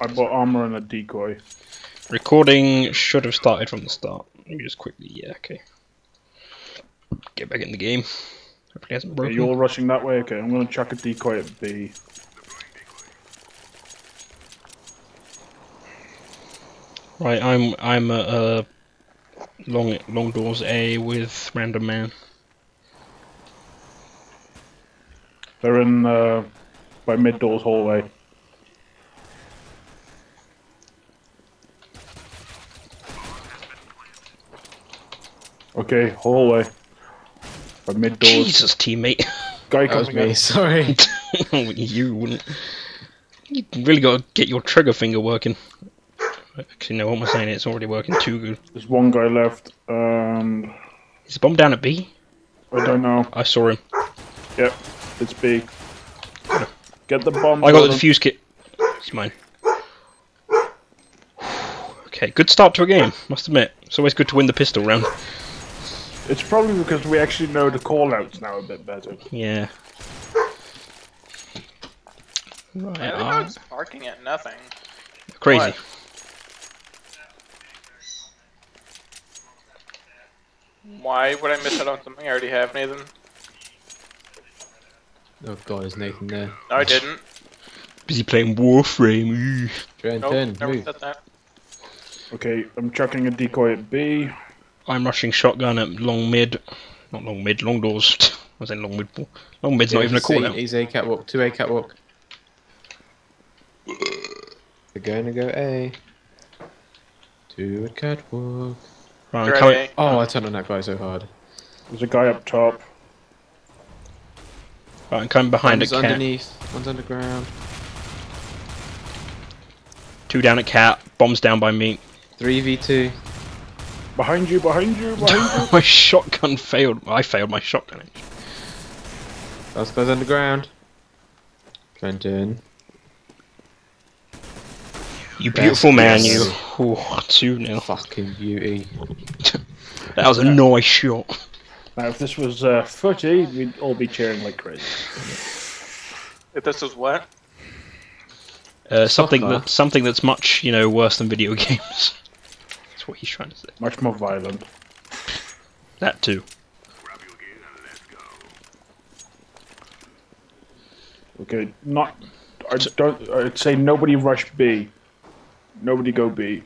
I bought armor and a decoy. recording should have started from the start. Let me just quickly. Yeah, okay. Get back in the game. Hopefully, hasn't Okay, you're all rushing that way. Okay, I'm gonna chuck a decoy at B. Right, I'm I'm at uh, long long doors A with random man. They're in uh, by mid doors hallway. Okay, hallway. By mid doors. Jesus, teammate. Guy That was me. out. Sorry. you wouldn't. You really got to get your trigger finger working. Actually, no, what am I saying? It's already working too good. There's one guy left. Um, Is the bomb down at B? I don't know. I saw him. Yep, it's B. Get the bomb. I got the Jordan. defuse kit. It's mine. Okay, good start to a game. Must admit, it's always good to win the pistol round. It's probably because we actually know the callouts now a bit better. Yeah. Right. I ah, it's barking at nothing. crazy. What? Why would I miss out on something I already have, Nathan? Oh god, is Nathan there. No, I didn't. Busy playing Warframe. Turn, Nope, turn, never move. said that. Okay, I'm chucking a decoy at B. I'm rushing shotgun at long mid. Not long mid, long doors. I was in long mid. Long mid's not even a he's call A- out. He's A catwalk, two A catwalk. They're going to go A. To a catwalk. Right, I'm coming. A. Oh, I turned on that guy so hard. There's a guy up top. Right, I'm coming behind a One's cat. underneath, one's underground. Two down at cat. Bombs down by me. 3v2. Behind you, behind you, behind you. my shotgun failed. I failed my shotgun. actually. Last guy's underground. Trenton. You beautiful man, yes. you. Ooh, two nil. Fucking beauty. That was a nice shot. Now, if this was uh, footy, we'd all be cheering like crazy. If this was what? Uh, something that something that's much you know worse than video games. That's what he's trying to say. Much more violent. That too. Okay, not. I don't. I'd say nobody rush B. Nobody go B.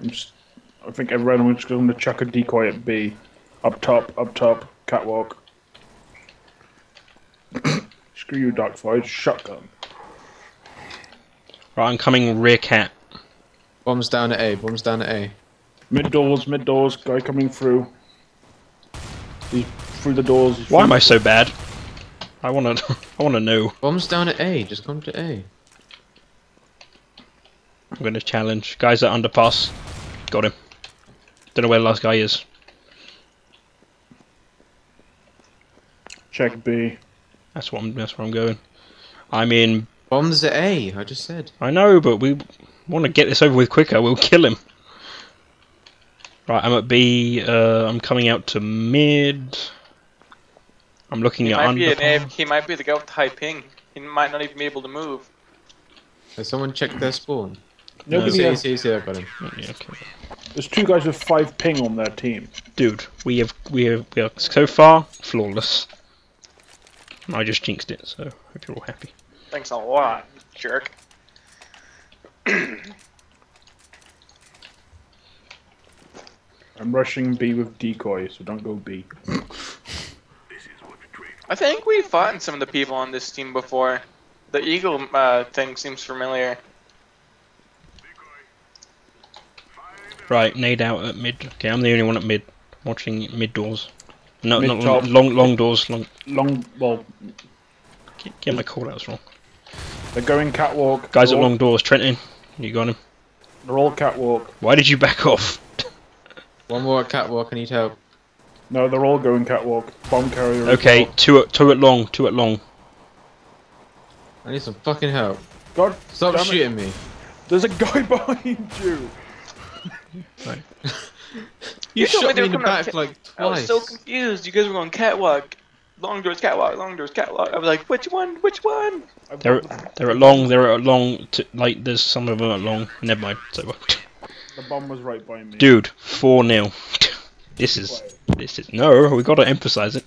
I'm just, I think everyone's going to chuck a decoy at B. Up top, up top, catwalk. Screw you, Darkfly. Shotgun. Right, I'm coming rear cat. Bombs down at A, bombs down at A. Mid doors, mid doors. Guy coming through. He's through the doors. he's Why am I so bad? I wanna I wanna know. Bombs down at A, just come to A. I'm gonna challenge. Guys at underpass. Got him. Don't know where the last guy is. Check B. That's what I'm that's where I'm going. I'm in Bombs at A, I just said. I know, but we want to get this over with quicker. We'll kill him. Right, I'm at B. Uh, I'm coming out to mid. I'm looking He at might be an He might be the guy with high ping. He might not even be able to move. Has someone checked their spawn? Nobody. See, has- see, see, I got him. Yeah, okay. There's two guys with five ping on their team. Dude, we have we have we are so far flawless. I just jinxed it, so hope you're all happy. Thanks a lot, jerk. I'm rushing B with decoy, so don't go B. I think we've fought some of the people on this team before. The eagle uh, thing seems familiar. Right, nade out at mid. Okay, I'm the only one at mid. Watching mid doors. No, Mid not top. long, long doors. Long. Long, well, Get, get my callouts wrong. they're going catwalk. Guys they're at long doors. Trenton, you got him. They're all catwalk. Why did you back off? One more at catwalk, I need help. No, they're all going catwalk. Bomb carrier. Okay, well. two at two at long, two at long. I need some fucking help. God, Stop damn it. shooting me. There's a guy behind you. You, You told shot me in the back ca- like I was so confused. You guys were going catwalk. Long doors catwalk, long doors catwalk. I was like, which one? Which one? They're they're at long. They're at long. T- like there's some of them at long. Never mind. So, the bomb was right by me. dude, four 0 This is this is no. We got to emphasize it.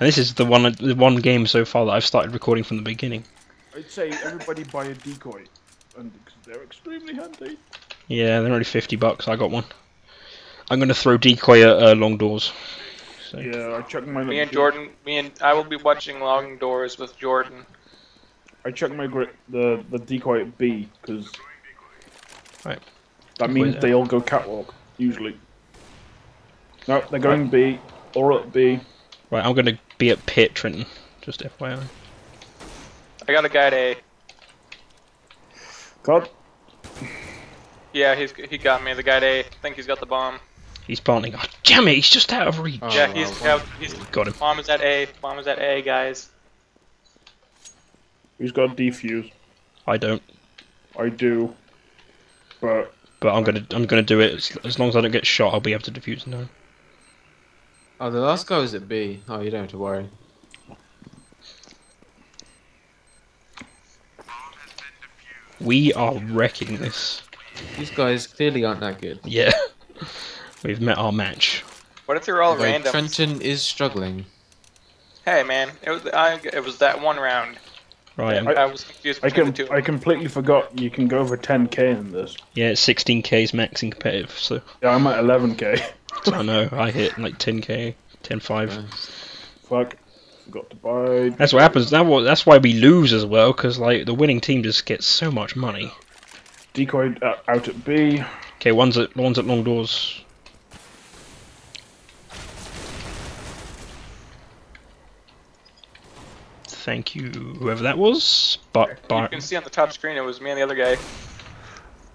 And this is the one the one game so far that I've started recording from the beginning. I'd say everybody buy a decoy, and they're extremely handy. Yeah, they're only fifty bucks. I got one. I'm gonna throw decoy at uh, long doors. So. Yeah, I chucked my. Me and Jordan, me and I will be watching Long Doors with Jordan. I chucked my gri- the the decoy at B because. Right. That means there. they all go catwalk usually. No, they're going B. Or at B. Right, I'm gonna be at pit Trenton. Just FYI. I got a guy at A. God. Yeah, he's he got me. The guy at A. I think he's got the bomb. He's planting. Oh, damn it! He's just out of reach. Oh, yeah, wow. he's out. He's Got him. bomb is at A. Bomb is at A, guys. Who's got a defuse? I don't. I do. But But I'm gonna I'm gonna do it as, as long as I don't get shot. I'll be able to defuse no. Oh, the last guy was at B. Oh, you don't have to worry. We are wrecking this. These guys clearly aren't that good. Yeah. We've met our match. What if they're all Although random? Trenton is struggling. Hey man, it was I, it was that one round. Right. I'm- I- I, was confused I between can the two. I completely forgot you can go over 10k in this. yeah, it's 16k's max in competitive. So, Yeah, I'm at 11k. so I know I hit like 10k, 10.5. Nice. Fuck. Forgot to buy. That's what happens. That what that's why we lose as well because like the winning team just gets so much money. Decoy uh, out at B. Okay, one's at one's at long doors. Thank you, whoever that was. But you can see on the top screen it was me and the other guy.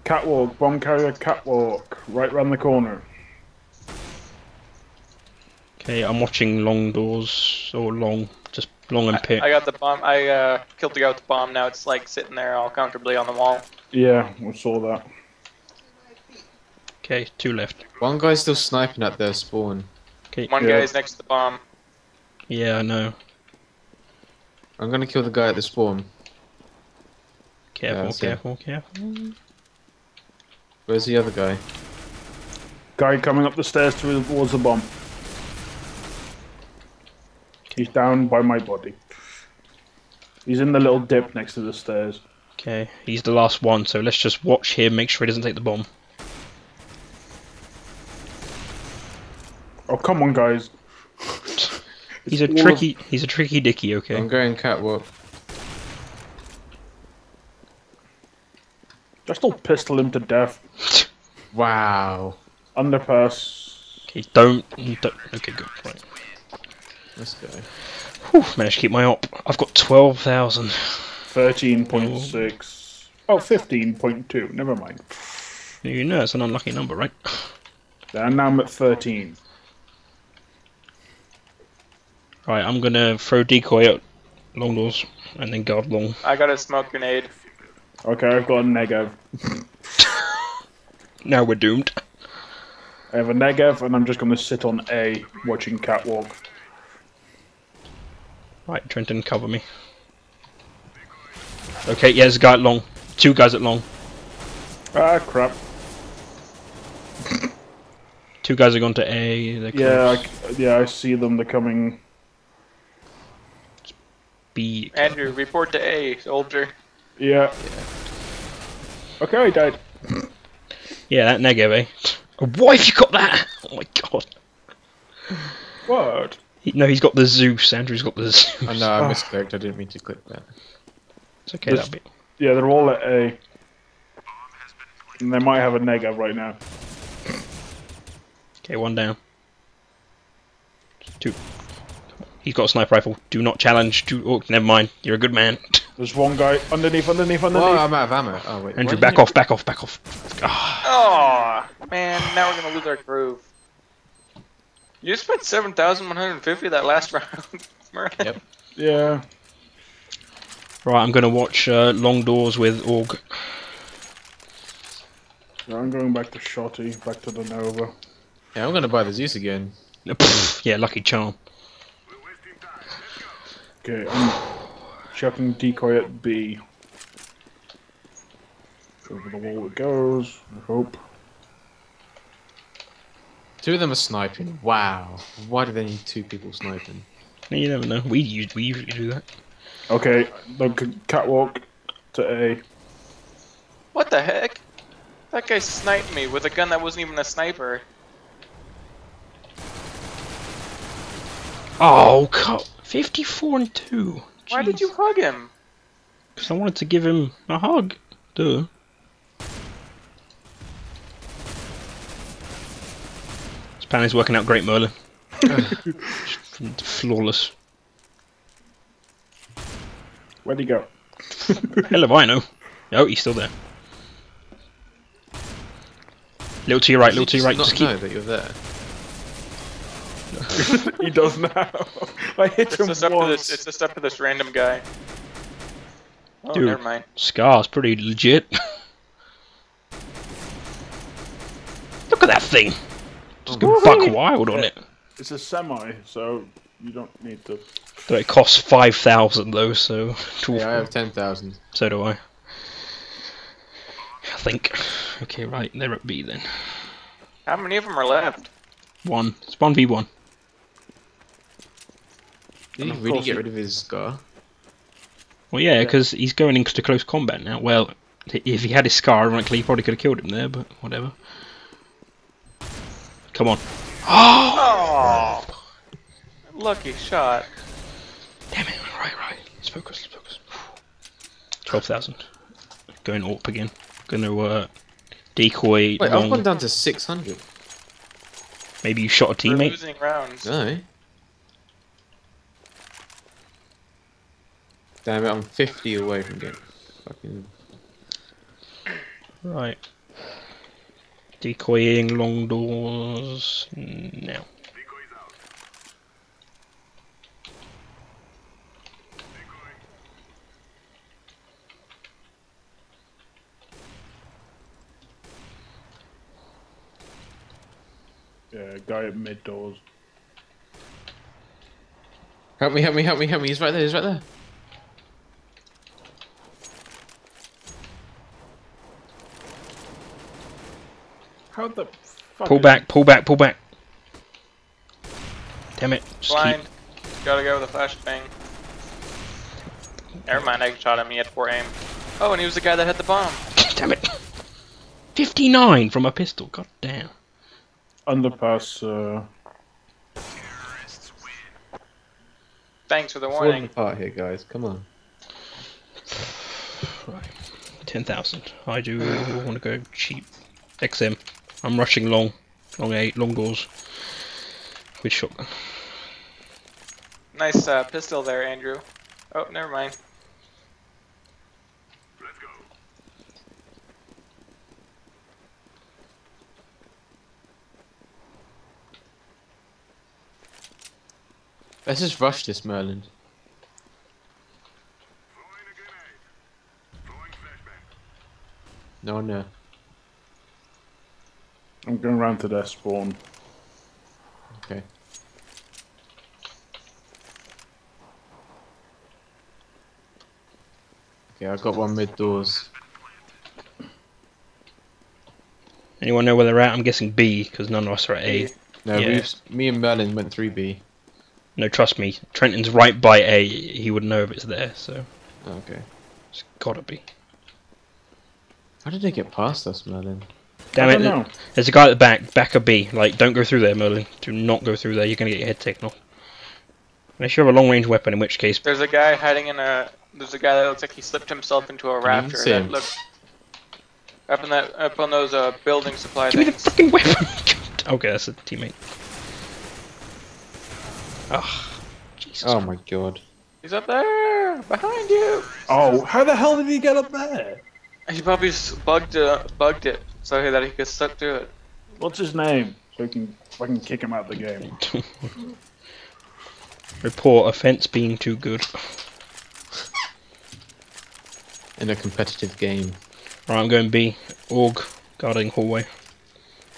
Catwalk. Bomb carrier catwalk. Right round the corner. okay, I'm watching long doors or long, just long and I, pit. I got the bomb. I uh, killed the guy with the bomb. Now it's like sitting there all comfortably on the wall. Yeah, we saw that. Okay, two left. One guy's still sniping at their spawn. Okay, One Yeah. guy's next to the bomb. yeah, I know. I'm gonna kill the guy at the spawn. Careful, that's it. careful, careful. Where's the other guy? Guy coming up the stairs towards the bomb. He's down by my body. He's in the little dip next to the stairs. Okay, he's the last one, so let's just watch him, make sure he doesn't take the bomb. Oh come on, guys! He's a all of- tricky, he's a tricky dicky. Okay. I'm going catwalk. Just all pistol him to death. Wow. Underpass. Okay, don't, don't. Okay, good. Right. Let's go. Whew, managed to keep my op. I've got twelve thousand. Thirteen point oh. six. Oh, 15.2. Never mind. You know it's an unlucky number, right? And now I'm at 13. Right, I'm gonna throw decoy at long doors and then guard long. I got a smoke grenade. Okay, I've got a Negev. Now we're doomed. I have a Negev, and I'm just going to sit on A watching Catwalk. Right, Trenton, cover me. Okay, yeah, there's a guy at long. Two guys at long. Ah, crap. Two guys are going to A. Yeah, I, yeah, I see them. They're coming. B. Andrew, report to A, soldier. Yeah. Okay, I died. Yeah, that Negev, eh? Why have you got that? Oh my god. What? He, no, he's got the Zeus. Andrew's got the Zeus. Oh no, I misclicked. I didn't mean to click that. It's okay, This- that'll be. Yeah, they're all at A. And they might have a Negev right now. Okay, one down. Two. He's got a sniper rifle. Do not challenge. Do oh, never mind. You're a good man. There's one guy underneath, underneath, underneath. Oh, I'm out of ammo. Oh wait. Andrew, back didn't off, back off, back off. Oh man, now we're gonna lose our groove. You spent seven thousand one hundred fifty that last round. Murray. Yep. Yeah. right, I'm gonna watch uh, Long Doors with Org. Yeah, I'm going back to Shotty, back to the Nova. Yeah, I'm gonna buy the Zeus again. Yeah, lucky charm. Okay, I'm chucking decoy at B. Over the wall it goes. I hope. Two of them are sniping. Wow. Why do they need two people sniping? You never know. We use we usually do that. Okay, look, catwalk to A. What the heck? That guy sniped me with a gun that wasn't even a sniper. Oh, cut. 54 and 2. Why did you hug him? Because I wanted to give him a hug. Duh. This plan is working out great, Merlin. Flawless. Where'd he go? Hell if I know. Oh, he's still there. Little to your right, little to your right. Not Just keep. know that you're there. he does now. I hit It's him just up to once. this. It's just up to this random guy. Oh, Dude. never mind. Scar's pretty legit. Look at that thing. Just go buck wild on it. It's a semi, so you don't need to. Though it costs 5,000 though, so. Yeah, I have 10,000. So do I. I think. Okay, right, they're at B then. How many of them are left? One. It's 1v1. Did he really get he- rid of his scar? Well, yeah, because he's going into close combat now. Well, if he had his scar, ironically, he probably could have killed him there, but whatever. Come on. Oh! Lucky shot. Damn it. Right, right. Let's focus, let's focus. 12,000. Going AWP again. Gonna uh, decoy Wait, I've gone down to 600. Maybe you shot a We're teammate. losing rounds. No. Damn it, I'm 50 away from getting fucking. Right. Decoying long doors now. Yeah, guy at mid doors. Help me, help me, help me, help me. He's right there, he's right there. How the fuck? Pull back, pull back, pull back. Damn it. Just Blind. Gotta go with a flashbang. Never mind, I shot him. He had poor aim. Oh, and he was the guy that had the bomb. Damn it. 59 from a pistol. God damn. Underpass. Uh, Thanks for the Falling warning. apart here, guys. Come on. Right. 10,000. I do want to go cheap. XM. I'm rushing long. Long 8, long doors. With shotgun. Nice uh, pistol there, Andrew. Oh, never mind. Let's go. Let's just rush this Merlin. No one there. I'm going round to their spawn. Okay. Okay, I've got one mid doors. Anyone know where they're at? I'm guessing B, because none of us are at A. No, Yeah. we've me and Merlin went 3B. No, trust me. Trenton's right by A. He would know if it's there, so Okay. it's gotta be. How did they get past us, Merlin? Damn I it. don't know. There's a guy at the back, back of B. Like, don't go through there, Merlin. Do not go through there. You're gonna get your head taken off. Unless you have a long range weapon, in which case, There's a guy hiding in a. There's a guy that looks like he slipped himself into a rafter. see him? look up in that up on those uh, building supply give me the fucking weapon. okay, that's a teammate. Ah, Jesus. Oh my god. He's up there, behind you. Oh, how the hell did he get up there? He probably s- bugged uh, bugged it so that he could slip through it. What's his name? So I can, I can kick him out of the game. Report offense being too good. In a competitive game. Right, I'm going B. Org, guarding hallway.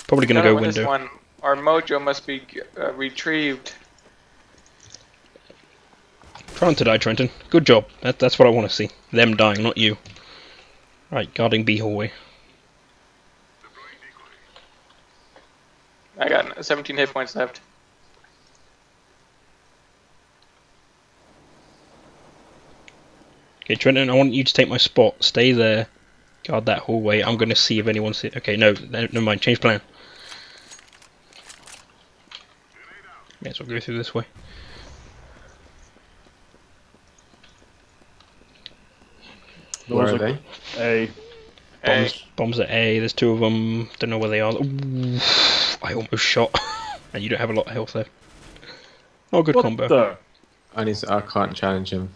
Probably gonna Gotta go win this window. one. Our mojo must be uh, retrieved. Trying to die, Trenton. Good job. That, that's what I want to see. Them dying, not you. Right, guarding B hallway. I got 17 hit points left. Okay, Trenton, I want you to take my spot. Stay there. Guard that hallway. I'm going to see if anyone's here. Okay, no, no, never mind. Change plan. May as well go through this way. Where are they? A. Hey, Bombs. Bombs at A. There's two of them. Don't know where they are. Ooh, I almost shot. and you don't have a lot of health left. Oh, good What combo. the? I need. To, I can't challenge him.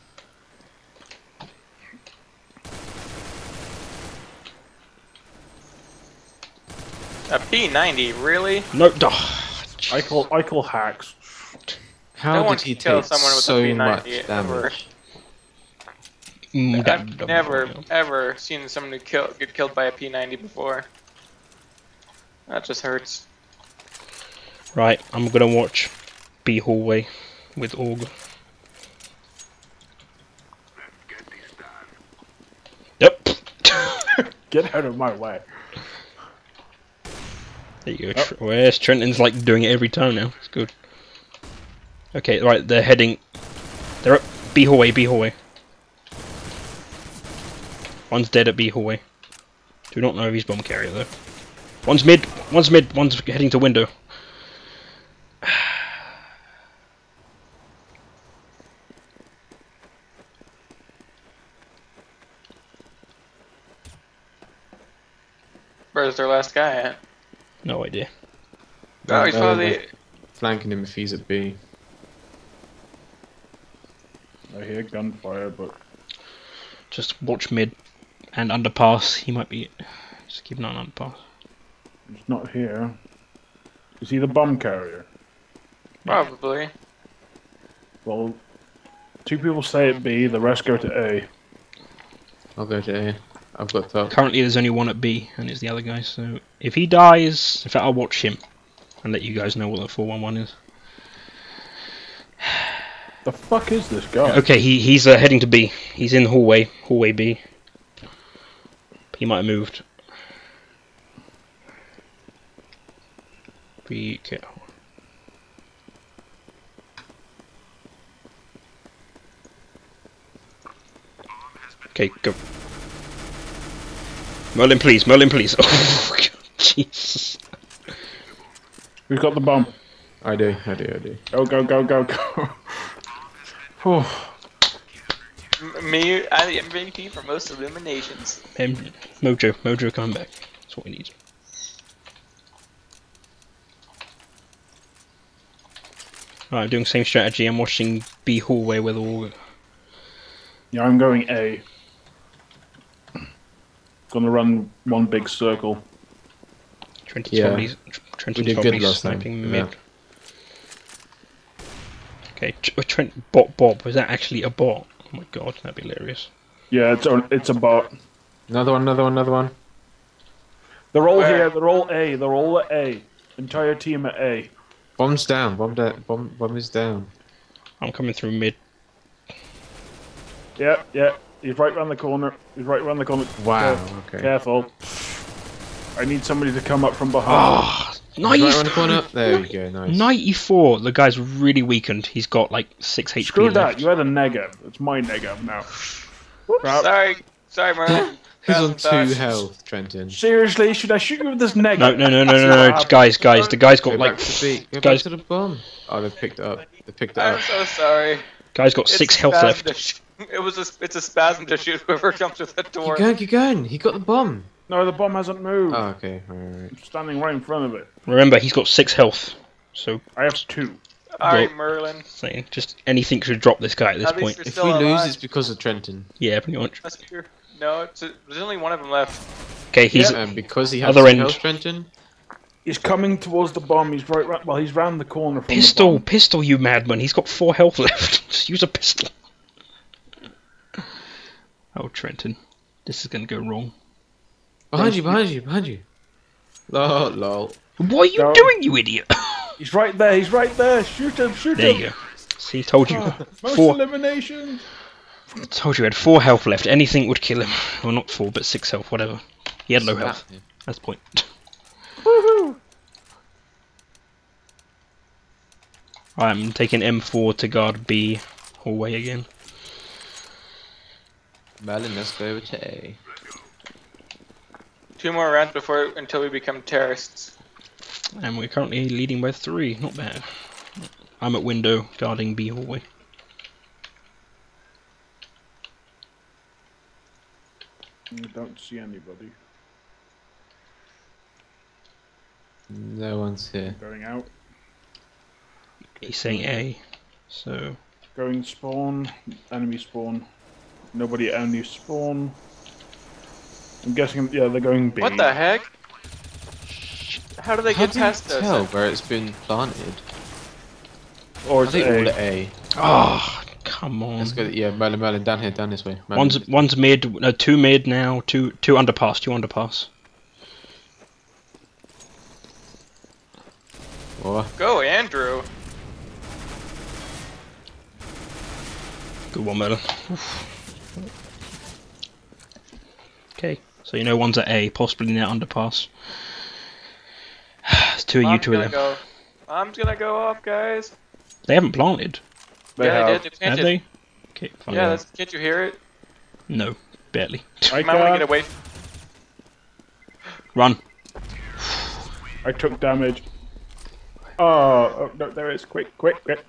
a P90, really? No. Oh, I call I call hacks. How No did he can kill take someone with a so P90 much damage? mm, that- I've never, ever seen someone who kill, get killed by a P90 before. That just hurts. Right, I'm gonna watch B hallway with Org. Yep. Get out of my way. There you go. Oh. Where's Trenton's like doing it every time now? It's good. Okay, right, they're heading. They're up B hallway, B hallway. One's dead at B hallway. Do not know if he's bomb carrier though. One's mid, one's mid, one's heading to window. Where's their last guy at? No idea. Oh, he's probably. Uh, flanking him if he's at B. I hear gunfire, but Just watch mid and underpass. He might be. Just keep an eye on underpass. he's not here. Is he the bomb carrier? Probably. Well, two people stay at B, the rest go to A. I'll go to A. I've got top. Currently, there's only one at B, and it's the other guy. So if he dies, in fact, I'll watch him and let you guys know what the 411 is. The fuck is this guy? Okay, he he's uh, heading to B. He's in the hallway, hallway B. He might have moved. Be careful. Okay, go. Merlin, please. Merlin, please. Oh, God, Jesus. Who's got the bomb? I do. I do. I do. Go, go, go, go, go. Whew. M- me, I'm the MVP for most eliminations. Um, Mojo, Mojo coming back. That's what we need. Alright, I'm doing the same strategy. I'm watching B hallway with all. yeah, I'm going A. Gonna run one big circle. Trenton's Yeah. probably Trenton's did good probably last time, sniping yeah. Okay, Tr- uh, Trent bot Bob was that actually a bot? Oh my god, that'd be hilarious. Yeah, it's a, it's a bot. Another one. Another one. Another one. They're all Where? here. They're all A. They're all at A. Entire team at A. Bomb's down. Bomb. Da- bomb. Bomb is down. I'm coming through mid. Yeah, yeah. He's right round the corner. He's right round the corner. Wow. Careful. Okay. Careful. I need somebody to come up from behind. Ah, He's Right around the nice. corner. There we go. Nice. 94. The guy's really weakened. He's got like six HP Screw that. left. You had a negative. It's my negative now. Crap. Sorry, sorry, Merlin. He's on Thousand two thoughts. health, Trenton. Seriously, should I shoot you with this No, negative? no, no, no, That's no, no, guys, guys. The guy's Go got back like, to B. Go guys- back to the bomb. Oh, they picked it up. They picked it I'm so sorry. guy's got It's six health spasm left. To sh- It was a, it's a spasm to shoot whoever comes through that door. Keep going. Keep going. He got the bomb. No, the bomb hasn't moved. Oh, okay. Alright. I'm standing right in front of it. Remember, he's got six health. So, I have two. Alright, Merlin. saying just anything should drop this guy at this At point. If still we lose, it's because of Trenton. Yeah, pretty much. That's true. No, it's a, there's only one of them left. Okay, he's And because he has Other two end. health, Trenton. He's coming towards the bomb. He's right. ra- Well, he's round the corner from pistol, the bomb. pistol, you madman. He's got four health left. Just use a pistol. Oh, Trenton, this is gonna go wrong. Behind you. Behind you. Behind you. Oh, lol. Lol. What are you No. doing, you idiot? He's right there. He's right there. Shoot him. Shoot there him. you go. See, told you. Ah, most Four. eliminations. Told you he had four health left. Anything would kill him. Well, not four, but six health, whatever. He had low health. Slap him. That's the point. I'm taking M4 to guard B hallway again. Merlin, let's go over to A. Two more rounds before until we become terrorists. And we're currently leading by three. Not bad. I'm at window guarding B hallway. I don't see anybody No one's here. going out. He's saying A. So Going spawn. Enemy spawn. Nobody at enemy spawn. I'm guessing. Yeah, they're going B. What the heck? How do they How get do you past us? tell where it's been planted? Or I it's think all A. at A. Oh come on. Let's go. Yeah, Merlin, Merlin, down here, down this way. Merlin. One's one's mid, no, two mid now, two two underpass, two underpass. What? Go, Andrew. Good one, Merlin. Okay, so you know one's at A, possibly near underpass. It's two of you, I'm two of gonna them. go. I'm gonna go off, guys. They haven't planted, They yeah, have. they did. They have planted. they? Okay, fine. Yeah, that's, can't you hear it? No, barely. I You might want to get away. Run. I took damage. Oh, oh no, there it is. Quick, quick, quick.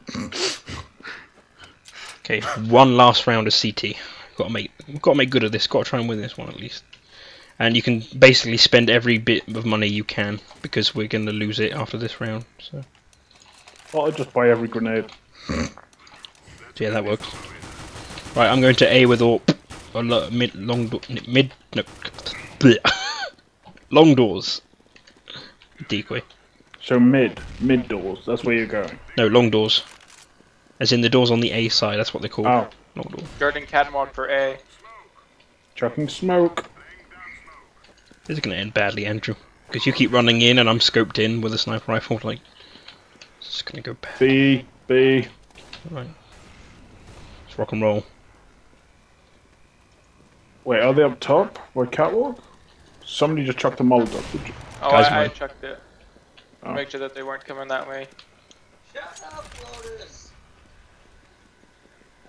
Okay, one last round of CT. Got to make, got to make good of this. Got to try and win this one at least. And you can basically spend every bit of money you can because we're going to lose it after this round. So, I'll just buy every grenade. so yeah, that works. Right, I'm going to A with AWP. Or mid, long, mid, no, long doors. Decoy. So mid, mid doors. That's where you're going. No, long doors. As in the doors on the A side. That's what they're called. Oh, Long door. Guarding catwalk for A. chucking smoke. This is going to end badly, Andrew. Because you keep running in and I'm scoped in with a sniper rifle. Like, it's just going to go bad. B, B. Right. Let's rock and roll. Wait, are they up top? Where catwalk? Somebody just chucked a Molotov. Did you? Oh, Guys, I, I mine. checked it. Oh. Make sure that they weren't coming that way. Shut up, Lotus!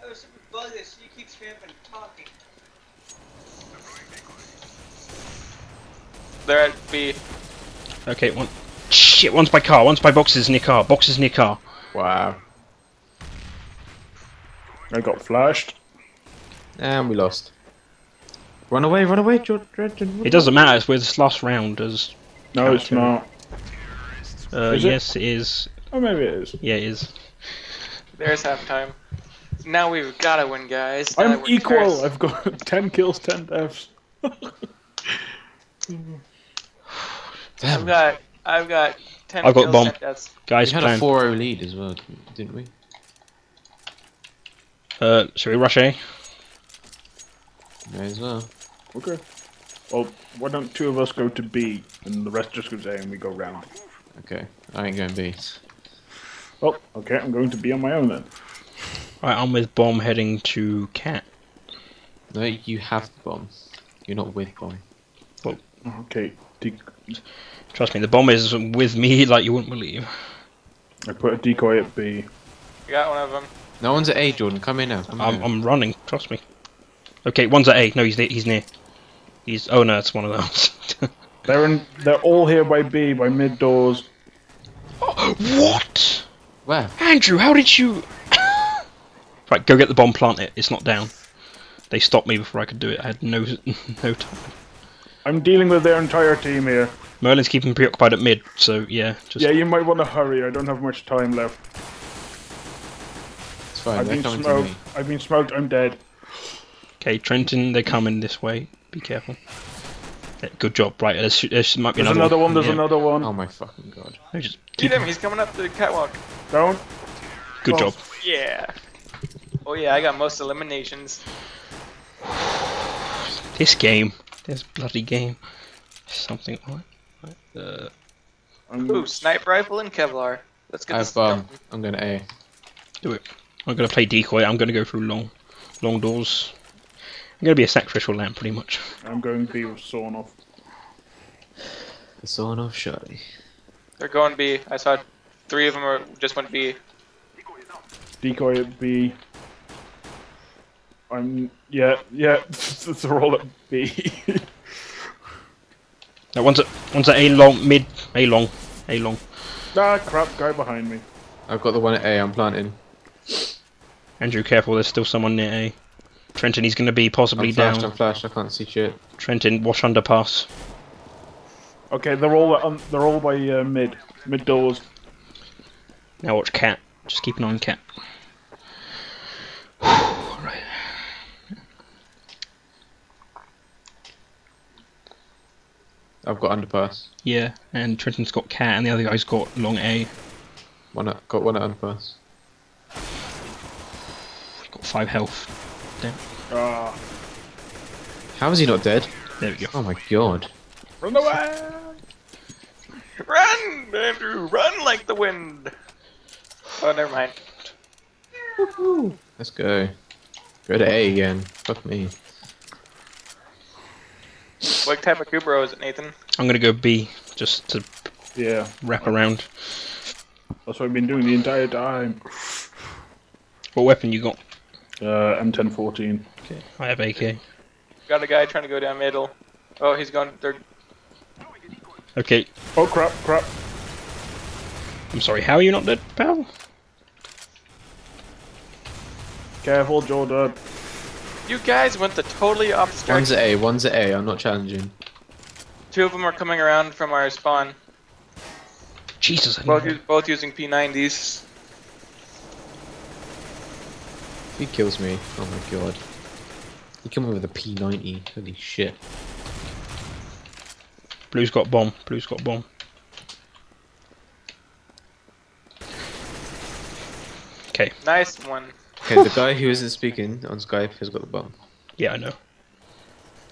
I was super bugged so you keep spamming talking. They're at B. Okay, one. Shit, one's by car, one's by boxes near car, boxes near car. Wow. I got flashed. And we lost. Run away, run away, George. It doesn't matter, it's with this last round as. No, it's not. Uh, Is it? yes, it is. Oh, maybe it is. Yeah, it is. There's halftime. Now we've gotta win, guys. Now I'm equal. terrorists. I've got 10 kills, 10 deaths. Damn. I've got, I've got 10 I've got kills, bomb. 10 deaths. Guys, We had a plan. 4-0 lead as well, didn't we? Uh, shall we rush A? May as well. Okay. Well, why don't two of us go to B and the rest just goes A and we go round? Okay, I ain't going B. Well, okay, I'm going to B on my own then. Right, I'm with bomb heading to cat. No, you have the bomb. You're not with bomb. Oh. Okay, de- Trust me, the bomb is with me like you wouldn't believe. I put a decoy at B. You got one of them. No one's at A, Jordan. Come in now. Come I'm. I'm running, trust me. Okay, one's at A. No, he's near. He's near. He's. Oh no, it's one of those. They're in. They're all here by B by mid doors. what? Where? Andrew, how did you? Right, go get the bomb, plant it. It's not down. They stopped me before I could do it. I had no no time. I'm dealing with their entire team here. Merlin's keeping preoccupied at mid, so yeah, just Yeah, you might want to hurry. I don't have much time left. It's fine. I've been smoked. I've been smoked. I'm dead. okay. Trenton, they're coming this way. Be careful. Yeah, good job. Right, there's, there's might be There's another one. There's Yeah. another one. Oh my fucking god. No, just Get keep him, he's coming up the catwalk. Don't. Good Oh. job. Yeah. Oh yeah, I got most eliminations. This game, this bloody game, something like. Uh, I'm, Ooh, sniper rifle and Kevlar. Let's get this I've, um, I'm going to A. do it. I'm gonna play decoy. I'm gonna go through long, long doors. I'm gonna be a sacrificial lamb, pretty much. I'm going B with sawn off. It's on off shotty. They're going B. I saw three of them are just went B. Decoy at B. I'm yeah yeah. They're all at B. Now one's at one's at a long, mid, a long, a long. ah crap! Guy behind me. I've got the one at A. I'm planting. Andrew, careful. There's still someone near A. Trenton, he's gonna be possibly I'm flashed. down. I'm flashed. I can't see shit. Trenton, watch underpass. Okay, they're all um, they're all by uh, mid mid doors. Now watch cat. Just keep an eye on cat. I've got underpass. Yeah, and Trenton's got cat, and the other guy's got long A. One at, got one at underpass. Got five health. Damn. Ah, How is he not dead? There we go. Oh my god. run away! Run, Andrew, run like the wind. Oh, never mind. Let's go. Go to A again. Fuck me. What type of Kubro is it, Nathan? I'm gonna go B just to Yeah, wrap around. that's what I've been doing the entire time. What weapon you got? Uh, M1014. Okay, I have AK. Got a guy trying to go down middle. Oh, he's going. They're Okay, Oh crap! Crap! I'm sorry. How are you not dead, pal? Careful, Jordan. You guys went the totally opposite One's direction. at A. One's at A. I'm not challenging. Two of them are coming around from our spawn. Jesus. I Both, know. us- both using P90s. He kills me. Oh my god. He killed me with a P90. Holy shit. Blue's got bomb. Blue's got bomb. Okay. Nice one. Okay, the guy who isn't speaking on Skype has got the bomb. Yeah, I know.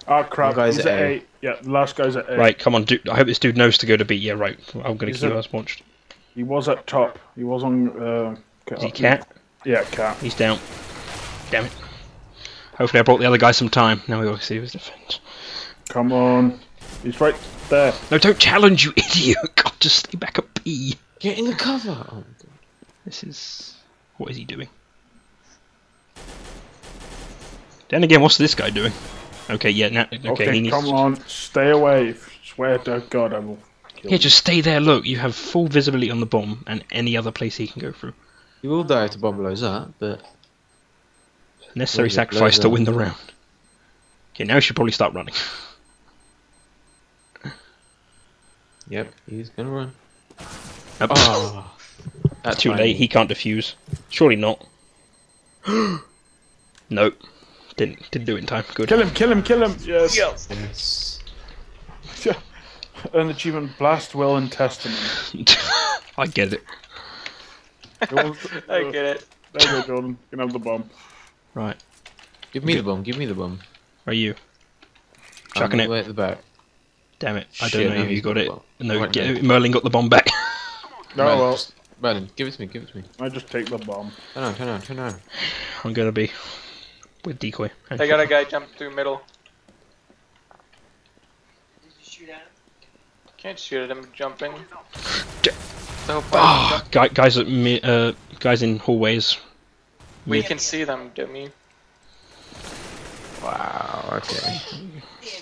Ah crap! One guy's He's at at A. A. Yeah, the last guy's at A. Right, come on, dude. I hope this dude knows to go to B. Yeah, right. I'm gonna He's keep a- us watched. He was at top. He was on. Uh, Is he cat? Yeah, cat. He's down. Damn it. Hopefully I brought the other guy some time. Now we all see his defense. Come on. He's right there. No, don't challenge, you idiot! God, just stay back at B. Get in the cover! Oh my god. This is... What is he doing? Then again, what's this guy doing? Okay, yeah, now... Okay, Okay, he needs come to... on. Stay away. Swear to God, I will kill Yeah, just stay there, look. You have full visibility on the bomb and any other place he can go through. He will die if the bomb blows up, but Necessary sacrifice to win the round. Okay, now you should probably start running. yep, he's gonna run. Nope. Oh, that's Too fine. late, he can't defuse. Surely not. nope. Didn't didn't do it in time. Good. Kill him, kill him, kill him. Yes. Yes. Yes. An achievement, Blast Will and Testament. I get it. It I get it. There you go, Jordan. You can have the bomb. Right. Give me Okay. the bomb. Give me the bomb. Where are you? I'm Chucking it. the way at the back. Damn it. I don't know if you he's got got it. No, Right, get- no. Merlin got the bomb back. No, Merlin, well, just- Merlin, give it to me. Give it to me. I just take the bomb. Turn on. Turn on. Turn on. I'm gonna be with decoy. and They got a guy jump through middle. Did you shoot at him? Can't shoot at him jumping. D- So far, Ah, guy, guys at mi- uh, guys in hallways. we mid. can see them, dummy. Wow. Okay.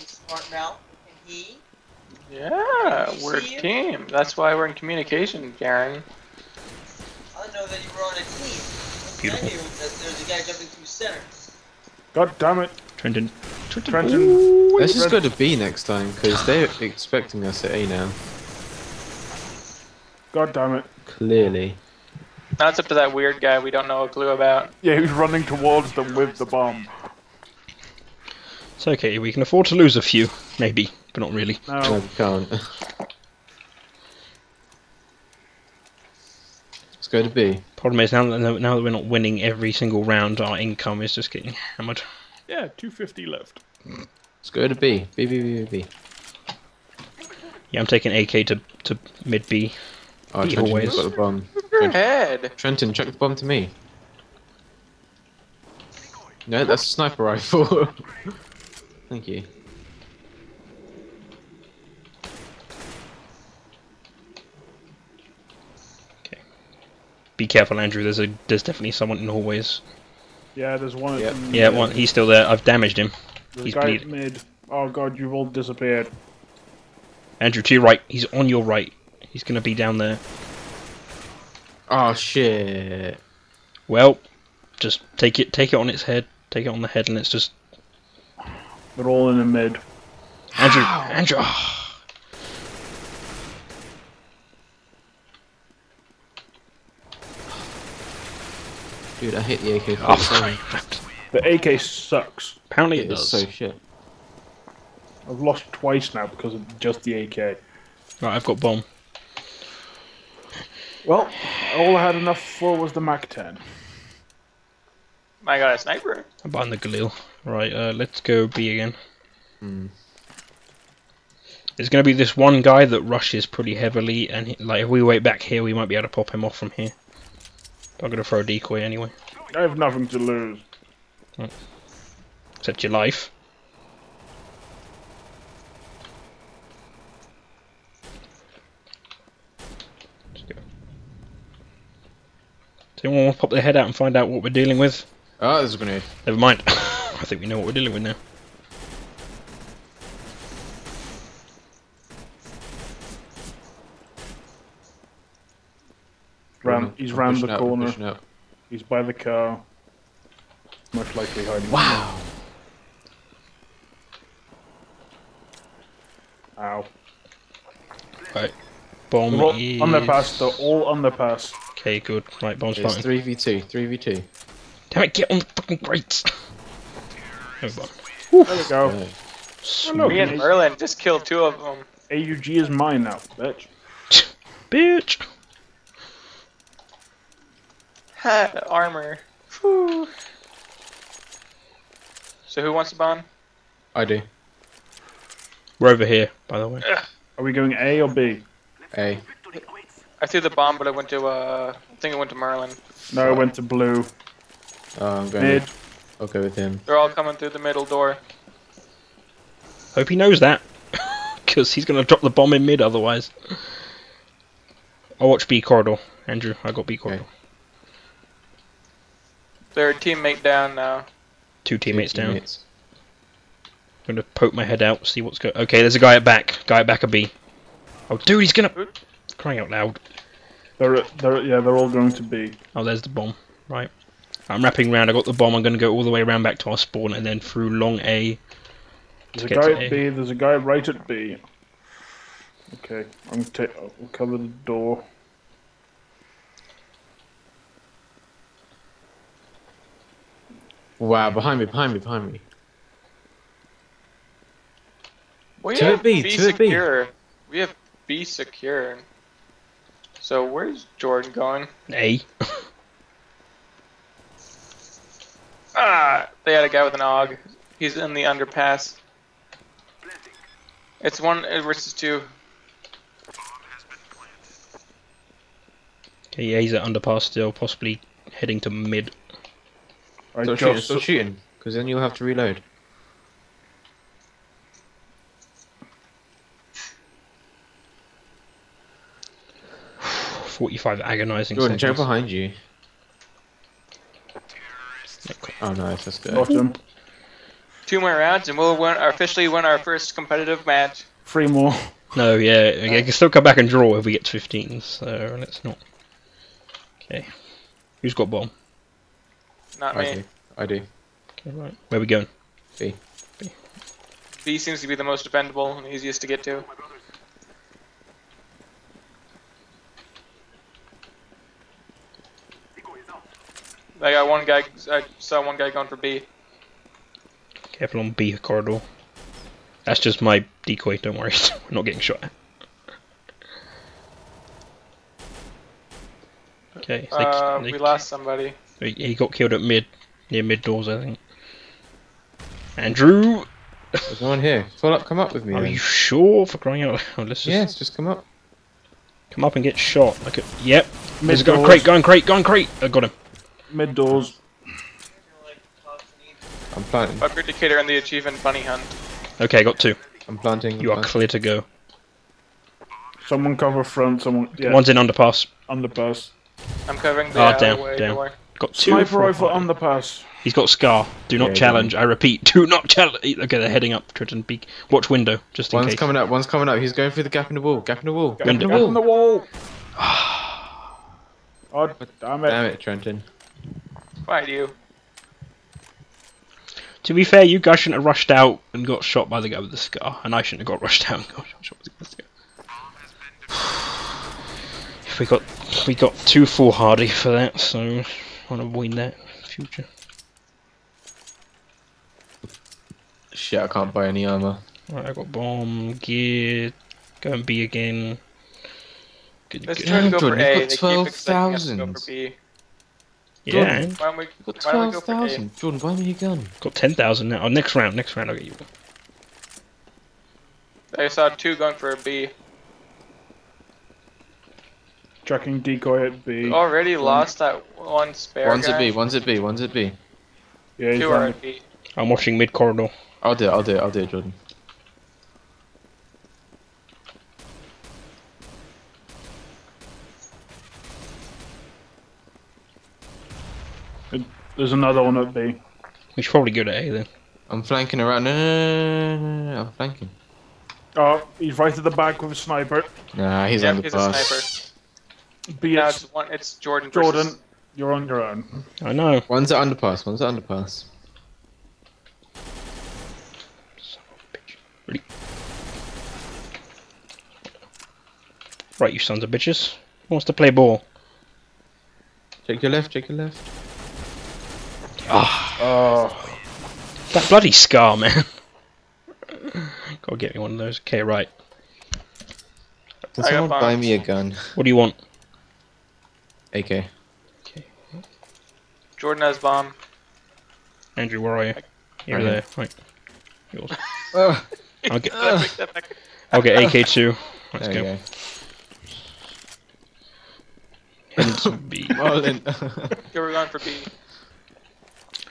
Smart mouth. And he? Yeah, we're a see him? team. That's why we're in communication, Garen. I know that you were on a team. Beautiful. I knew that there's a guy jumping through center. God damn it. Trenton. Trenton. Trenton. Let's just Red- go to B next time because they're expecting us at A now. God damn it. Clearly. Now it's up to that weird guy we don't know a clue about. Yeah, he was running towards them with the bomb. It's okay. We can afford to lose a few, maybe, but not really. No, No. we can't. Let's go to B. Problem is now that now that we're not winning every single round, our income is just getting hammered. Yeah, 250 left. Let's go to B. B, B, B, B, B. Yeah, I'm taking AK to to mid B. Oh, B Trenton's always. got the bomb. Your head. Trenton, chuck the bomb to me. No, that's a sniper rifle. Thank you. Be careful, Andrew. There's a there's definitely someone in the hallways. Yeah, there's one. Yep. in Yeah, mid. one. He's still there. I've damaged him. There's he's a guy bleeding. mid. Oh god, you've all disappeared. Andrew, to your right. He's on your right. He's gonna be down there. Oh shit. Well, just take it take it on its head. Take it on the head, and let's just They're all in the mid. Andrew. Andrew. ah. Dude, I hate the AK-47. Oh, The AK sucks. apparently it it is does. so shit. I've lost twice now because of just the AK. Right, I've got bomb. Well, all I had enough for was the Mac 10. I got a sniper. I'm behind the Galil. Right, uh, let's go B again. Hmm. There's going to be this one guy that rushes pretty heavily, and he, like if we wait back here, we might be able to pop him off from here. I'm going to throw a decoy anyway, I have nothing to lose. except your life. Let's go. Does anyone want to pop their head out and find out what we're dealing with? Ah, oh, there's a grenade. Never mind. I think we know what we're dealing with now. He's I'm round the out, I'm corner. He's by the car. Most likely hiding. Wow. Ow. Right. Bomb They're all is... underpass. They're all underpass. Okay, good. Right, bomb's It's starting. 3v2, 3v2. Damn it, get on the fucking grates! Never mind. There we go. Yeah. Oh, Hello, Me and. Merlin just killed two of them. AUG is mine now, bitch. Bitch! Ha, armor. Whew. So who wants to bomb? I do. We're over here, by the way. Are we going A or B? A. I threw the bomb, but I went to uh, I think it went to Merlin. No, I went to blue. Oh, I'm going. Mid. I'll go with him. They're all coming through the middle door. Hope he knows that. Because he's going to drop the bomb in mid otherwise. I'll watch B corridor. Andrew, I got B corridor. Okay. Their teammate down now. Two teammates down. Teammates. I'm going to poke my head out, see what's going Okay, there's a guy at back. Guy at back of B. Oh, dude, he's going to... Crying out loud. They're, they're, yeah, they're all going to B. Oh, there's the bomb. Right. I'm wrapping around. I got the bomb. I'm going to go all the way around back to our spawn and then through long A. There's a guy at A. B. There's a guy right at B. Okay, I'm gonna take. I'll cover the door. Wow, behind me, behind me, behind me. We Two have at B, B two at B. secure. We have B secure. So where's Jordan going? A. Ah, they had a guy with an AUG. He's in the underpass. It's one versus two. Okay, yeah, he's at underpass still, possibly heading to mid. I Stop shooting, just stop shooting. Because then you'll have to reload. Forty-five agonizing Jordan, jump seconds. behind you. Oh, nice, that's good. got him. Two more rounds and we'll win, officially win our first competitive match. Three more. No, yeah, I can still come back and draw if we get to 15, so let's not. Okay. Who's got bomb? Not I me. Do. I do. Okay, right. Where we going? B. B seems to be the most dependable and easiest to get to. I got one guy. I saw one guy going for B. Careful on B corridor. That's just my decoy, don't worry. We're not getting shot at. Okay, so Uh, they- we lost somebody. he he got killed at mid, near mid doors, I think. Andrew, There's no one here. Follow up, come up with me. are then. you sure for crying out loud? Let's just Yes, just come up. come up and get shot. Like a, yep, Mid there's a guy on crate, go on crate, go on crate. I got him. Mid doors. Like, tops and eats I'm planting. Bug indicator and the achievement bunny hunt. Okay, got two. I'm planting. You I'm are planting. clear to go. Someone cover front. Someone yeah. One's in underpass. underpass. I'm covering the Ah, damn, alleyway damn. door. Got two. Sniper for- rifle underpass. He's got scar. Do not Yeah, challenge. I repeat, do not challenge. Okay, they're heading up. Trenton peek. Watch window, just in One's case. coming up. One's coming up. He's going through the gap in the wall. Gap in the wall. Gap in the Get on the wall. wall. oh damn it! Damn it, Trenton. Why do you? To be fair, you guys shouldn't have rushed out and got shot by the guy with the scar, and I shouldn't have got rushed out and got shot by the guy with the scar. We got we got too foolhardy for that, so I want to avoid that future. Shit, I can't buy any armor. Right, I got bomb gear. Go and B again. Good, Let's good. try to go oh, for A. got They keep expecting us to go 12,000. Yeah, Jordan. Why don't we? You've got Why don't we go twelve for A? thousand. Jordan, buy me a gun. got ten thousand now. Oh, next round, next round I'll get you. one. I saw two going for a B. Tracking decoy at B. Already lost that one spare One's guy. at B. One's at B. One's at B. yeah, he's Two are on at B. I'm watching mid corridor. I'll do it. I'll do it. I'll do it, Jordan. the- There's another one at B. We should probably go to A then. I'm flanking around. No, no, no, no, no, no, I'm flanking. Oh, he's right at the back with a sniper. Nah, he's Yeah, on the he's a sniper. B Now it's it's one. It's Jordan. Jordan. versus- You're on your own. I know. One's at underpass. One's at underpass. Ready? Right, you sons of bitches. Who wants to play ball? Check your left. Check your left. Ah, Oh, that bloody scar, man. Gotta get me one of those. Okay, right. Can someone buy me a gun? What do you want? AK. Okay. Jordan has bomb. Andrew, where are you? You're Right there. Right. Yours. Oh, I'll get, Can I pick that back? I'll get AK2. Let's there go. go. And some B. Marlon. Okay, we're going for B.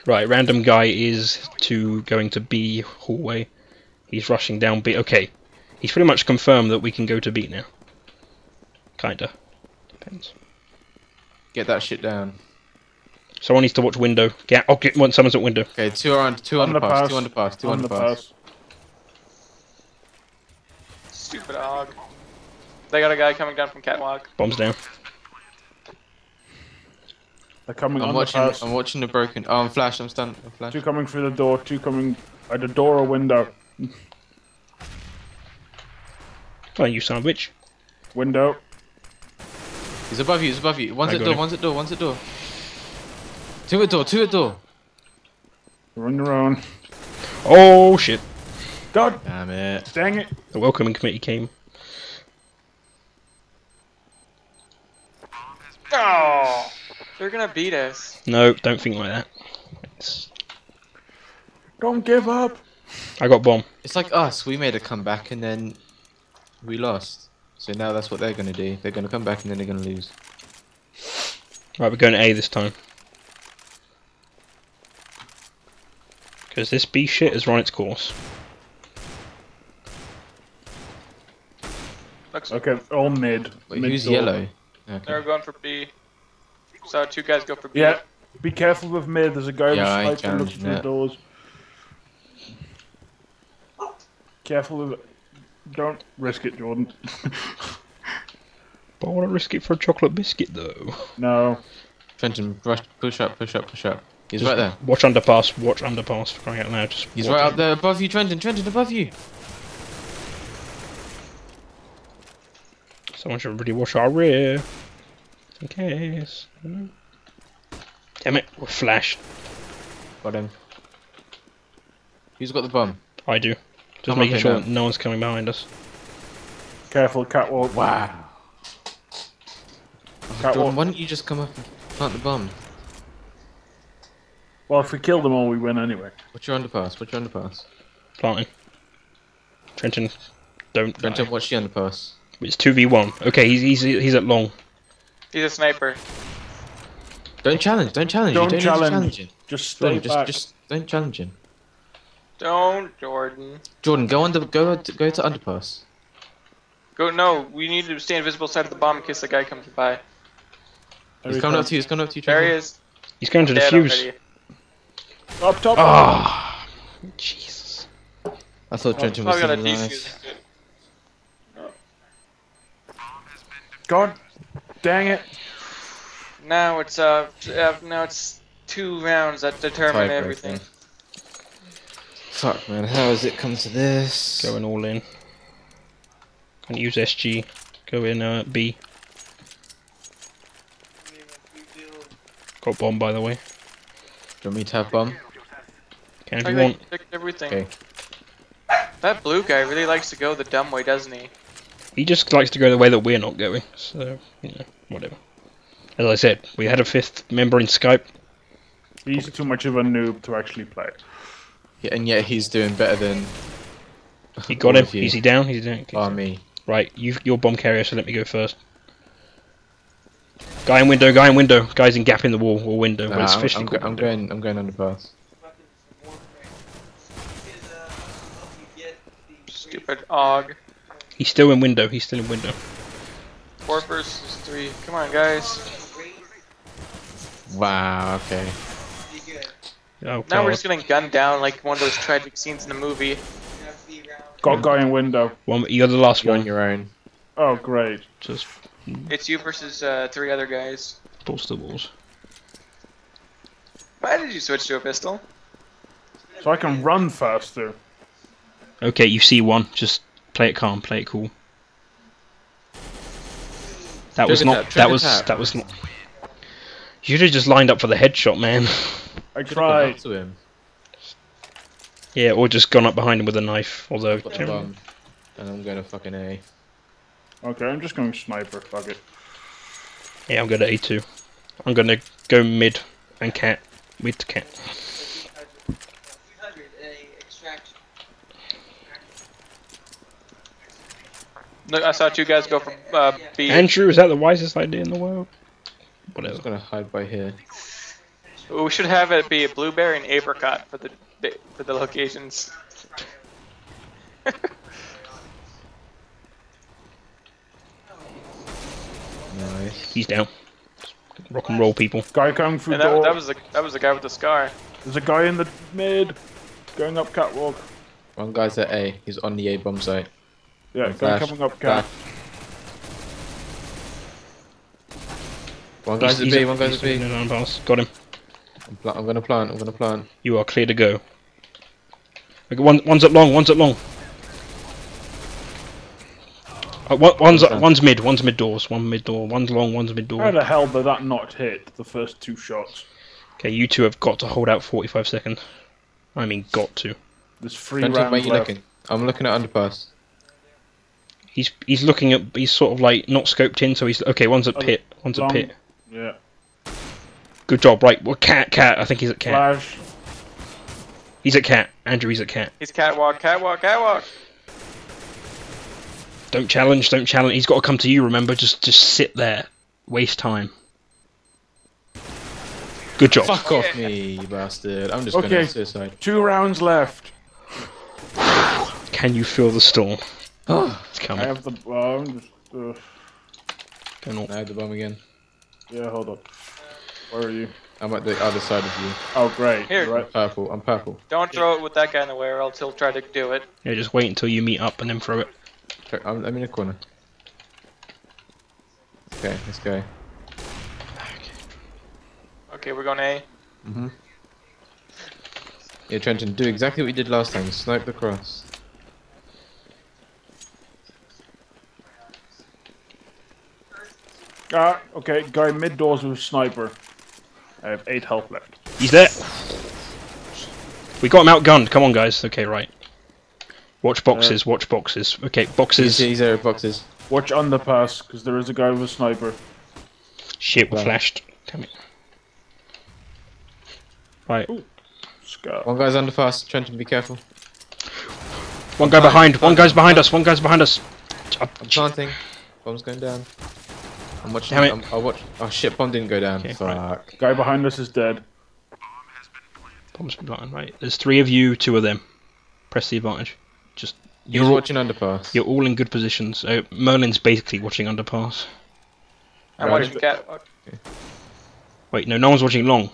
Right, random guy is to going to B hallway. He's rushing down B. Okay, he's pretty much confirmed that we can go to B now. Kinda. Depends. Get that shit down. Someone needs to watch window. Get. Oh, get one. Someone's at window. Okay, two are on, two underpass, two underpass, two underpass. underpass. Stupid dog. They got a guy coming down from catwalk. Bombs down. They're coming I'm on watching. pass. I'm watching the broken. Oh, I'm flash. I'm stunned. I'm flash. Two coming through the door. Two coming uh, either door or window. Oh, you son of a bitch. Window. He's above you. He's above you. One's I at got door. him. One's at door. One's at door. Two at door. Two at door. You're on your own. Oh shit! God Damn it. dang it. The welcoming committee came. Oh, they're gonna beat us. No, don't think like that. It's- Don't give up. I got bomb. It's like us. We made a comeback and then we lost. So now that's what they're gonna do. They're gonna come back and then they're gonna lose. Right, we're going to A this time. Because this B shit has run its course. Okay, all mid. Wait, mid who's door. yellow? they're going for B. Saw two guys go for B. Yeah. Be careful with mid. There's a guy with Yeah, I a ain't sniper looking through the doors. Careful with it. Don't risk it, Jordan. But I want to risk it for a chocolate biscuit though. no. Trenton, rush, push up, push up, push up. He's Just right there. Watch underpass. Watch underpass. For crying out loud. Just He's right it. up there above you, Trenton. Trenton, above you. Someone should really watch our rear. Just in case. Damn it, we're flashed. Got him. Who's got the bomb? I do. Just Come making sure here no one's coming behind us. Careful, catwalk. Wow. Catwalk. Jordan, why don't you just come up and plant the bomb? Well, if we kill them all, we win anyway. What's your underpass? What's your underpass? Planting. Trenton, don't. Trenton, die. watch the underpass. It's two v one. Okay, he's he's he's at long. He's a sniper. Don't challenge, don't challenge. Don't you don't challenge. Need challenge it. Just stay Jordan, just, back. just Don't challenge him. Don't, Jordan. Jordan, go under. Go go to underpass. Go. No, we need to stay invisible side of the bomb in case the guy comes by. He's coming up to you. He's coming up to you. There he is. He's going to the fuse. Up top. Ah, Jesus. I thought Trenton Oh, was I got a still God, dang it. Now it's uh, uh now it's two rounds that determine Tiebreaker. everything. Fuck man, how has it come to this? Going all in. Can use SG. Go in uh, B. Got bomb by the way. Do you want me to have bomb? Can if I you think want. everything. Okay. That blue guy really likes to go the dumb way, doesn't he? He just likes to go the way that we're not going. So you know, whatever. As I said, we had a fifth member in Skype. He's too much of a noob to actually play. Yeah, and yet he's doing better than. He got all him. Is he down? He's down. Okay. Oh me. Right, you you're bomb carrier, so let me go first. Guy in window, guy in window, guy's in gap in the wall or window. Nah, but it's I'm, officially I'm, go- I'm window. going. I'm going underpass. Stupid og. He's still in window. He's still in window. Four versus three. Come on, guys. Wow. Okay. Oh Now we're god. just getting gunned down like one of those tragic scenes in a movie. Got guy in window. One, you're the last You're on one. your own. Oh, great. Just It's you versus uh, three other guys. balls to the walls. Why did you switch to a pistol? So I can run faster. Okay, you see one. Just play it calm. Play it cool. That was Trigger not. tap, That was. That was not. You'd have just lined up for the headshot, man. I tried. to him. yeah, or just gone up behind him with a knife. Although, Got the bomb. And I'm going to fucking A. Okay, I'm just going sniper. Fuck it. yeah, I'm going to A2. I'm going to go mid and cat. Mid to cat. Look, I saw two guys go for uh, B. Andrew, is that the wisest idea in the world? I'm just gonna hide by here. We should have it be a blueberry and apricot for the for the locations. Nice. He's down. Rock and roll, people. Guy coming through And that, door. that was the that was the guy with the scar. There's a guy in the mid. Going up catwalk. One guy's at A. He's on the A bomb site. Yeah, guy coming up flash. cat. One guy's at B. One guy's at B. doing an. Got him. I'm, pla- I'm gonna plant. I'm gonna plant. You are clear to go. Okay, one, one's up long. One's up long. Uh, one, one's Understand. one's mid. One's mid doors. One mid door. One's long. One's mid How door. the hell did that not hit the first two shots? Okay, you two have got to hold out 45 seconds. I mean, got to. There's three Trenton, where rounds you left. looking? I'm looking at underpass. He's he's looking at. He's sort of like not scoped in. So he's okay. One's at Oh, pit. One's at pit. Yeah. Good job. Right. Well, cat. Cat. I think he's at cat. Flash. He's at cat. Andrew. He's at cat. He's catwalk, catwalk, catwalk. Don't challenge. Don't challenge. He's got to come to you. Remember. Just just sit there. Waste time. Good job. Fuck off me, you bastard. I'm just Okay. gonna suicide. Two rounds left. Can you feel the storm? Oh, It's coming. I coming. have the. Well, I'm just. Uh, Going all- I have the bomb again. yeah, hold on. Where are you? I'm at the other side of you. Oh, great. Here. Right. Purple. I'm purple. Don't throw it with that guy in the way, or else he'll try to do it. Yeah, just wait until you meet up and then throw it. Check- I'm, I'm in a corner. Okay, let's go. Okay, we're going A. Mm-hmm. Yeah, Trenton, do exactly what you did last time. Snipe the cross. Ah, okay. Guy mid doors with a sniper. I have eight health left. He's there. We got him outgunned. Come on, guys. Okay, right. Watch boxes. Watch boxes. Okay, boxes. He's, he's there, boxes. Watch underpass, because there is a guy with a sniper. Shit, we Right. flashed. Damn it. Right. Scar. One guy's underpass, fast. Trenton, be careful. One guy behind. One guy's behind us. One guy's behind us. Uh, I'm planting. Bomb's going down. I'm watching. Damn it. I'm, I'll watch. Oh shit, bomb didn't go down. Okay, Fuck. Guy behind us is dead. Bomb's been blind, right? There's three of you, two of them. Press the advantage. Just You're you're all, watching underpass. you're all in good positions. Uh, Merlin's basically watching underpass. I'm Right. watching cat. Wait, no, no one's watching long.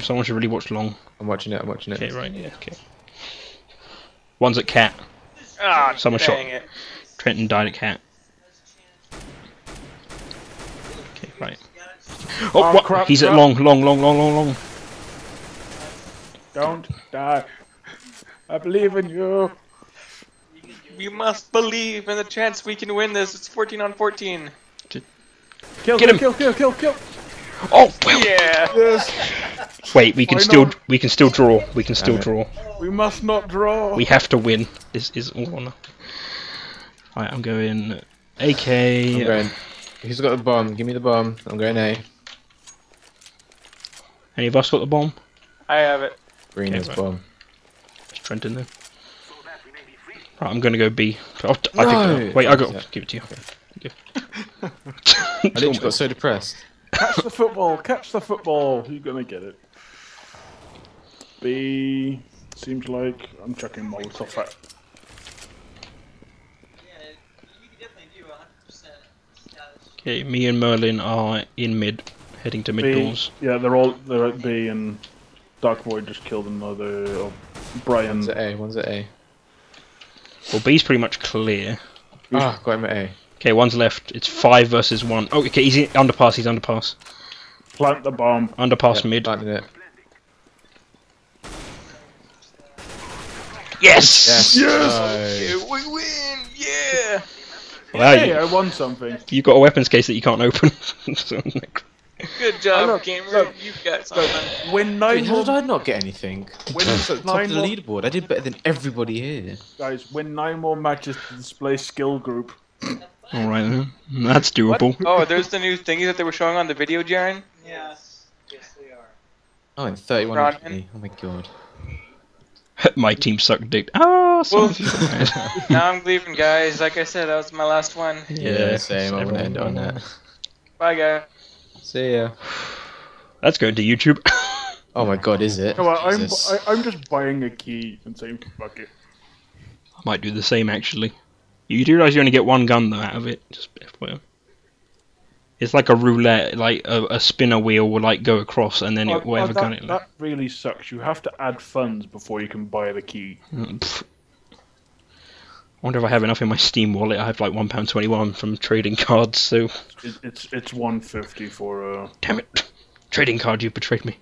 Someone should really watch long. I'm watching it. I'm watching it. Okay, right, yeah, okay. One's at cat. Ah, Someone shot. it. Trenton died at cat. Okay, right. Oh, Oh, what? crap, He's at long, long, long, long, long, long. Don't die. I believe in you. We must believe in the chance we can win this. It's 14 on 14. Kill, Get him. kill, kill, kill, kill. Oh, well. Yeah. Yes. Wait, we can Why still not? we can still draw. We can still draw. We must not draw. We have to win. This is all on. Right, I'm going AK. I'm going. Who's got the bomb? Give me the bomb. I'm going A. Any of us got the bomb? I have it. Green Okay, has right. bomb. It's Trenton there. Right, I'm gonna go B. Oh, d- I No! think. Wait, I got. Yeah. Give it to you. Okay. I literally got so depressed. Catch the football. Catch the football. Who's gonna get it? B. Seems like I'm checking Molotov at. Yeah, you can definitely do 100% status. Okay, me and Merlin are in mid, heading to mid B. doors. Yeah, they're all they're at B and Dark Void just killed another. Oh, Brian. One's at A. One's at A. Well, B's pretty much clear. Ah, got him at A. Okay, one's left. It's five versus one. Oh, okay, he's in, underpass. He's underpass. Plant the bomb. Underpass Yeah, mid. planted it. Yes. Yes. Yes! No. Yeah, we win. Yeah. Wow, hey, you, I won something. You've got a weapons case that you can't open. So, Good job, look, gamer. look, you got something. Win nine Wait, how more, did I not get anything? Win I was at the top nine of the more- leaderboard. I did better than everybody here. guys. Win nine more matches to display skill group. all right then, that's doable. Oh, there's the new thingy that they were showing on the video, Jaren. Yes. Yes, they are. Oh, and 31 Oh my god. My team sucked dick. Ah, Well- now I'm leaving, guys. Like I said, that was my last one. Yeah, same. I want to end on that. Bye, guys. See ya. That's going to YouTube. Oh my god, is it? Come on, I'm Jesus. I, I'm just buying a key and saying fuck it. I might do the same actually. You do realize you only get one gun though out of it. Just FYI. It's like a roulette, like a, a spinner wheel will like go across and then it, whatever that, gun it. that really sucks. You have to add funds before you can buy the key. Mm. I wonder if I have enough in my Steam wallet. I have like one pound twenty one from trading cards. So It, it's it's 150 for uh. damn it, trading card, you betrayed me.